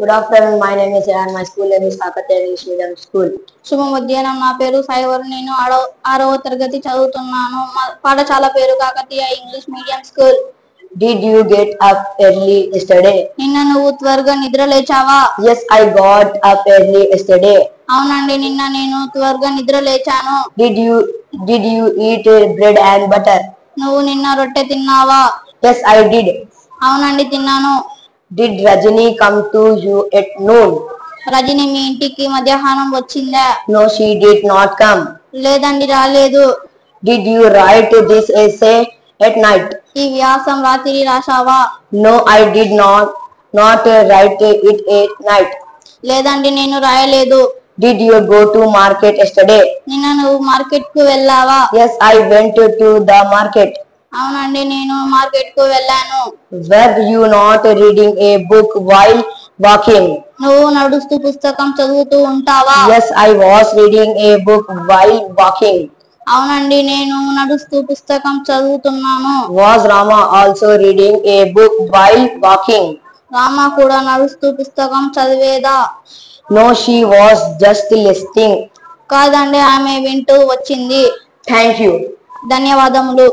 Good afternoon my name is R my school name is Kakatiya medium school శుభ మధ్యాహ్నం నా పేరు సైవర్. నేను ఆరో ఆరవ తరగతి చదువుతున్నాను. పాట చాలా పేరు Kakatiya English medium school did you get up early yesterday నిన్న నువ్వు త్వరగా నిద్ర లేచావా? Yes I got up early yesterday అవునండి నిన్న నేను త్వరగా నిద్ర లేచాను. Did you did you eat bread and butter నువ్వు నిన్న రొట్టె తిన్నావా? ఎస్ ఐ డిడ్ అవునండి తిన్నాను. Did Rajani come to you at noon Rajani మీ ఇంటికి మధ్యాహ్నం వచ్చిందా? No she did not come లేదండి రాలేదు. Did you write this essay at night ఈ వ్యాసం రాత్రి రాశావా? No I did not not write it at night లేదండి నేను రాయలేదు. Did you go to market yesterday నిన్న నువ్వు మార్కెట్కు వెళ్ళావా? Yes I went to the market అవునండి నేను మార్కెట్కు వెళ్ళాను. Were you not reading a book while walking నువ్వు నడుస్తూ పుస్తకం చదువుతూ ఉంటావా? Yes I was reading a book while walking అవునండి నేను నడుస్తూ పుస్తకం చదువుతున్నాను. Was Rama also reading a book while walking Rama కూడా నడుస్తూ పుస్తకం చదివేదా? No she was just listening కాదండి ఆమె వింటూ వచ్చింది. థ్యాంక్ యూ ధన్యవాదములు.